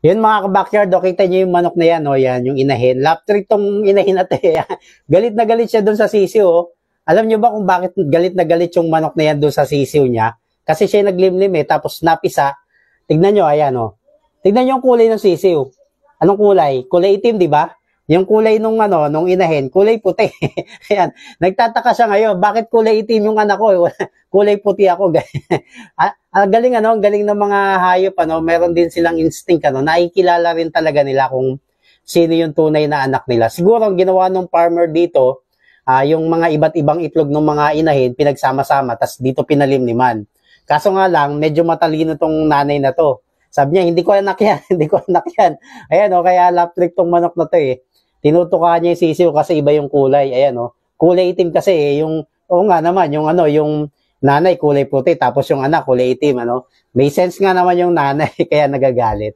Yun mga ka-backyard, oh, kita nyo yung manok na yan, oh, yan, yung inahin. Laptrick tong inahin na eh. galit na galit siya doon sa sisiw, oh. Alam nyo ba kung bakit galit na galit yung manok na yan doon sa sisiw niya? Kasi siya naglimlim eh, tapos napisa. Tignan nyo, ayan, oh. Tignan nyo yung kulay ng sisiw. Anong kulay? Kulay itim, di ba? Yung kulay nung ano, nung inahin, kulay puti. ayan. Nagtataka siya ngayon, bakit kulay itim yung anak ko? kulay puti ako. ah, ah, galing ano, galing ng mga hayop ano, meron din silang instinct ano, nakikilala rin talaga nila kung sino yung tunay na anak nila. Siguro ang ginawa ng farmer dito, ah, yung mga iba't ibang itlog ng mga inahin pinagsama-sama tas dito pinalimliman. Kaso nga lang, medyo matalino tong nanay na to. Sabi niya, hindi ko anak yan, hindi ko anak yan. Ayan oh, kaya lap trick tong manok na to eh. Tinutuka niya yung sisiw kasi iba yung kulay. Ayan oh. kulay itim kasi eh, yung, oo nga naman, yung ano, yung nanay kulay puti, tapos yung anak kulay itim, ano. May sense nga naman yung nanay, kaya nagagalit.